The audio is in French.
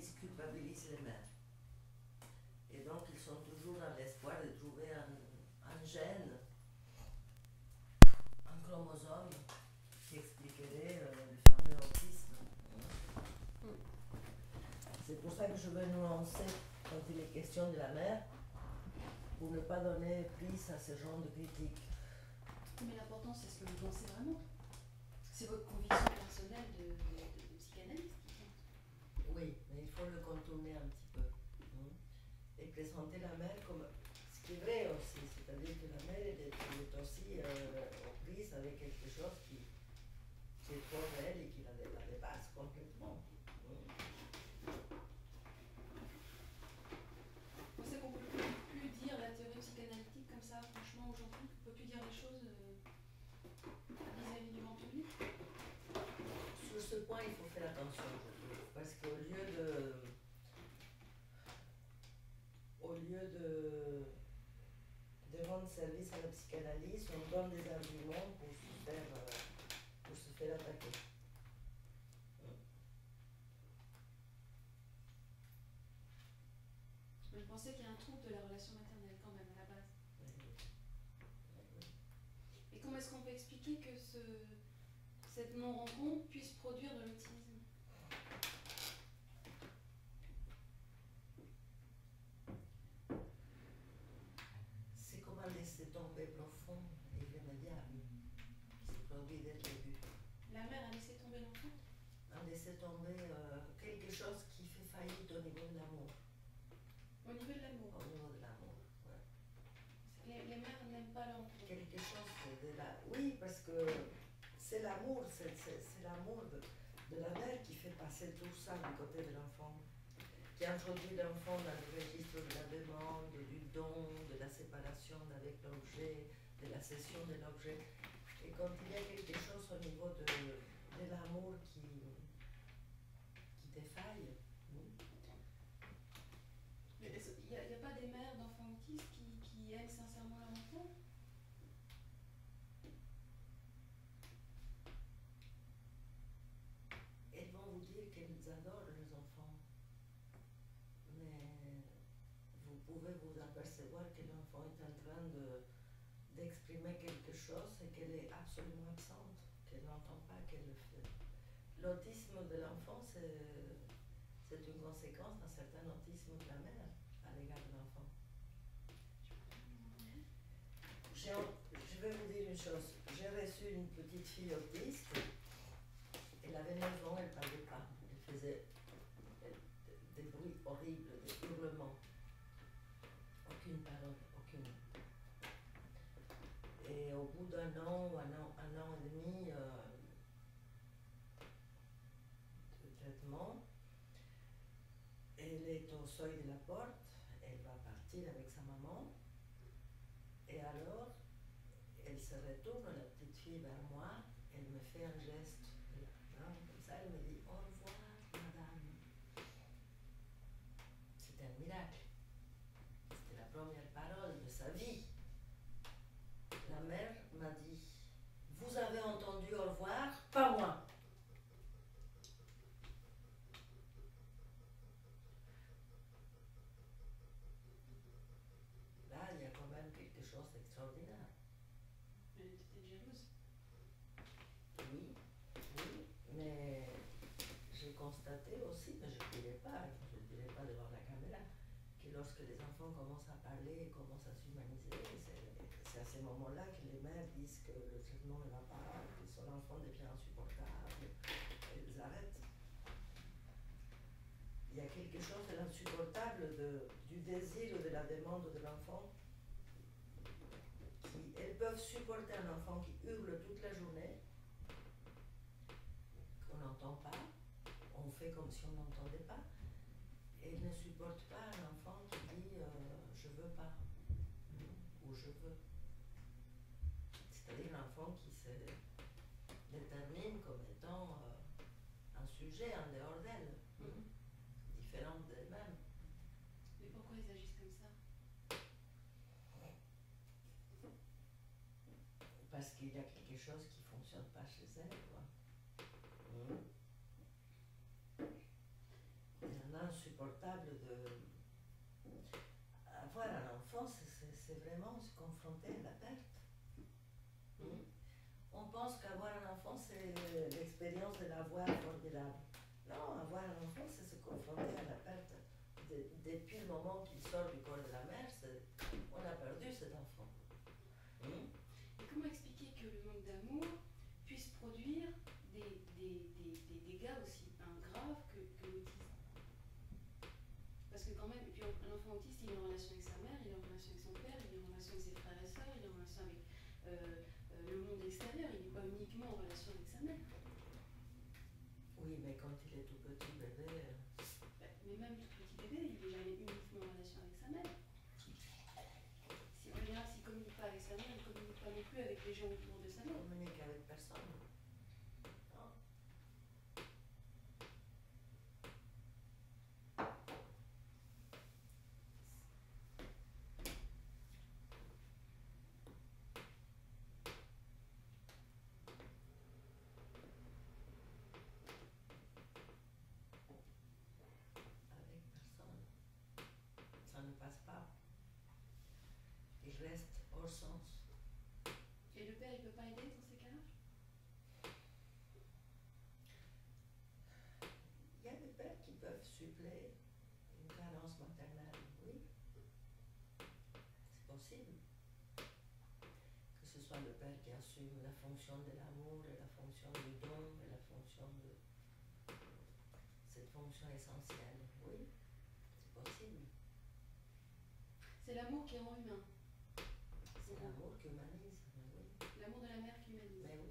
culpabilise, culpabilise les mères. Et donc, ils sont toujours dans l'espoir de trouver un, gène, un chromosome qui expliquerait euh, le fameux autisme. C'est pour ça que je veux nuancer quand il est question de la mère, pour ne pas donner prise à ce genre de critique. Mais l'important, c'est ce que vous pensez vraiment. C'est votre conviction personnelle faut le contourner un petit peu. hein, Et présenter la mère comme. Ce qui est vrai aussi, c'est-à-dire que la mère elle est, elle est aussi euh, aux prises avec quelque chose qui, qui est trop réel et qui la, dé- la dépasse complètement. hein. Vous savez qu'on peut plus, dire la théorie psychanalytique comme ça, franchement, aujourd'hui, on peut plus dire les choses euh, vis-à-vis du grand public. Sur ce point, il faut faire attention, je trouve, parce qu'au lieu de. Au lieu de, de rendre service à la psychanalyse, on donne des arguments pour se faire, euh, pour se faire attaquer. Je pensais qu'il y a un trouble de la relation maternelle quand même à la base. Et comment est-ce qu'on peut expliquer que ce, cette non-rencontre puisse produire de l'autisme C'est comme un laisser tomber profond et irrémédiable La mère a laissé tomber l'enfant? Un laisser tomber euh, quelque chose qui fait faillite au niveau de l'amour. au niveau de l'amour. Au niveau de l'amour, ouais. Les, les mères n'aiment pas l'enfant. Quelque chose de la. Oui, parce que c'est l'amour, c'est, l'amour de, de la mère qui fait passer tout ça du côté de l'enfant. Qui introduit l'enfant dans le registre de la demande, du don, de la séparation avec l'objet, de la cession de l'objet. Et quand il y a quelque chose au niveau de, de l'amour qui, qui défaille, Il n'y a, pas des mères d'enfants autistes qui, qui aiment sincèrement leur enfant elles vont vous dire qu'elles adorent les enfants. Mais vous pouvez vous apercevoir que l'enfant est en train de, d'exprimer quelque chose et qu'elle est absolument absente, qu'elle n'entend pas, qu'elle le fait. L'autisme de l'enfant, c'est, une conséquence d'un certain autisme de la mère à l'égard de l'enfant. Je vais vous dire une chose. J'ai reçu une petite fille autiste. Elle avait 9 ans, elle ne parlait pas. Elle faisait des bruits horribles, au bout d'un an ou un an, un an et demi euh, de traitement, elle est au seuil de la porte, elle va partir avec sa maman. Et alors, elle se retourne, la petite fille, vers moi, elle me fait un geste de la main, comme ça, elle me dit Au revoir, madame. C'était un miracle. C'était la première parole de sa vie. La mère m'a dit Vous avez entendu au revoir, pas moi. Là, il y a quand même quelque était peut-être jalouse. Oui, oui, mais j'ai constaté aussi, mais je ne dirais pas, je ne dirais pas devant la caméra, que lorsque les enfants commencent à parler, commencent à s'humaniser, c'est- à ces moments-là que les mères disent que le traitement ne va pas, que son enfant devient insupportable, elles arrêtent. Il y a quelque chose de l'insupportable du désir ou de la demande de l'enfant peuvent supporter un enfant qui hurle toute la journée, qu'on n'entend pas, on fait comme si on n'entendait pas, et ne supportent pas un enfant qui dit euh, je veux pas ou je veux. C'est-à-dire un enfant qui se détermine comme étant euh, un sujet en dehors d'elle, Mhm. différente d'elle-même. Mais pourquoi ils agissent comme ça Parce qu'il y a quelque chose qui ne fonctionne pas chez elle, quoi. Il y a un insupportable de. Avoir un enfant, c'est- vraiment se confronter à la perte. Hmm. On pense qu'avoir un enfant, c'est l'expérience de l'avoir formidable. Non, avoir un enfant, c'est se confronter à la perte. De- depuis le moment qu'il sort du corps de la mère, on a perdu cet enfant. Hmm. Et comment expliquer que le manque d'amour puisse produire des, des, des, des dégâts aussi hein, graves que, que l'autisme Parce que quand même, et puis un enfant autiste, il est en relation avec sa mère, il est en relation avec son père, il est en relation avec ses frères et sœurs, il est en relation avec euh, euh, le monde extérieur, il n'est pas uniquement en relation avec sa mère. Oui, mais quand il est tout petit bébé, euh, Bah, Mais même le petit bébé, il n'est jamais uniquement en relation avec sa mère. Si, en général, s'il ne communique pas avec sa mère, il ne communique pas non plus avec les gens autour de sa il mère. communique avec personne. Non. Avec personne. Ça ne passe pas. Il reste hors sens. Et le père, il ne peut pas aider dans ces cas-là? Il y a des pères qui peuvent suppléer une carence maternelle, oui. C'est possible. Que ce soit le père qui assume la fonction de l'amour la fonction du don la fonction de cette fonction essentielle, oui. C'est possible. C'est l'amour qui rend humain. C'est l'amour qui humanise. L'amour de la mère qui humanise. Mais oui,